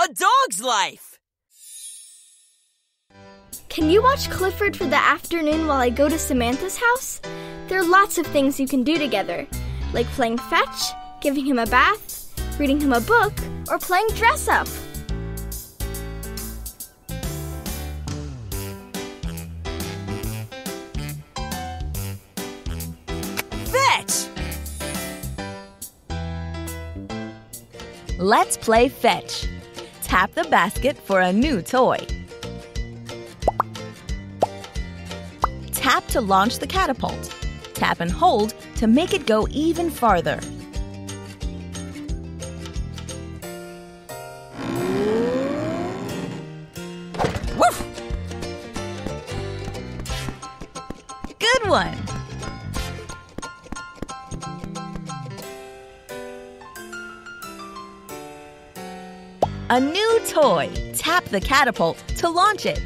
A dog's life! Can you watch Clifford for the afternoon while I go to Samantha's house? There are lots of things you can do together, like playing fetch, giving him a bath, reading him a book, or playing dress up. Fetch! Let's play fetch. Tap the basket for a new toy. Tap to launch the catapult. Tap and hold to make it go even farther. Woof! Good one! A new toy. Tap the catapult to launch it.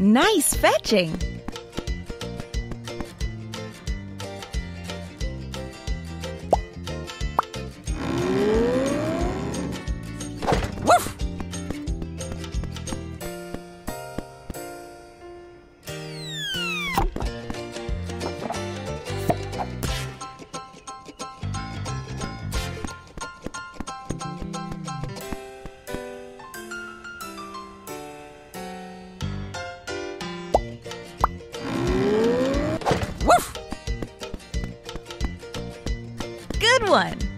Nice fetching! Good one!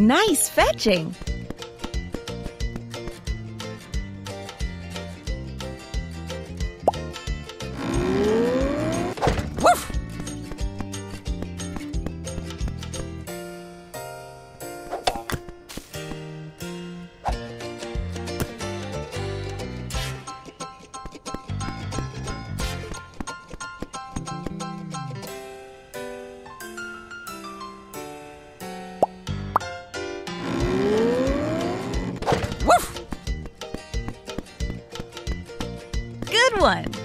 Nice fetching! One!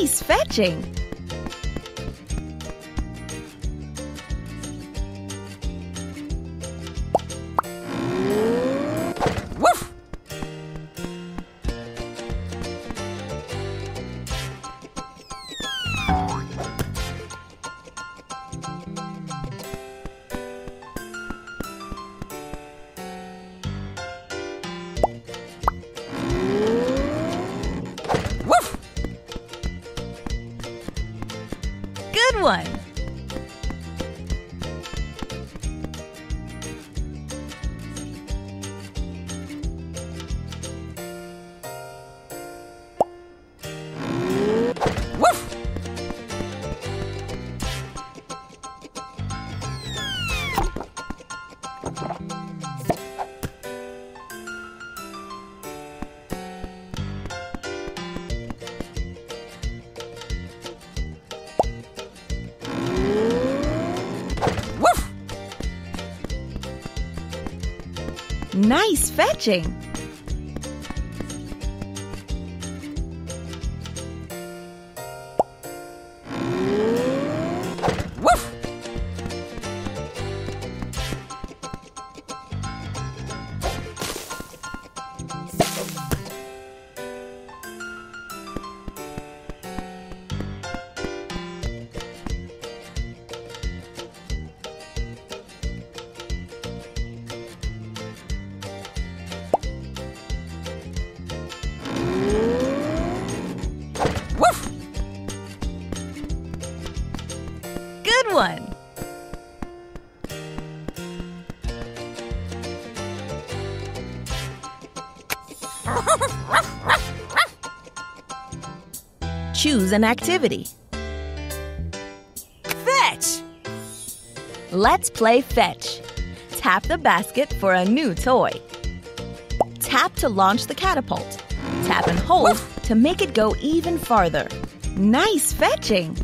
Nice fetching! Nice fetching! Choose an activity. Fetch! Let's play fetch. Tap the basket for a new toy. Tap to launch the catapult. Tap and hold to make it go even farther. Nice fetching!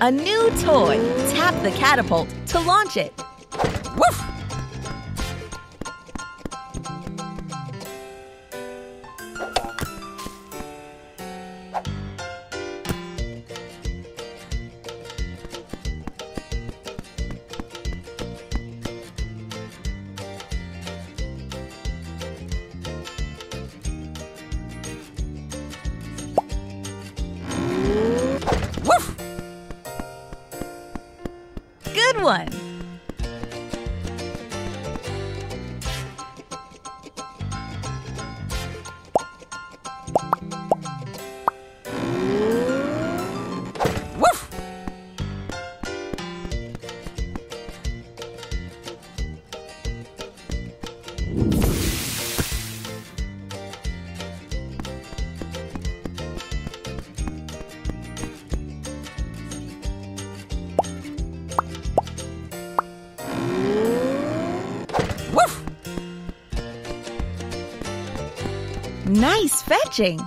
A new toy. Tap the catapult to launch it. One! Fetching!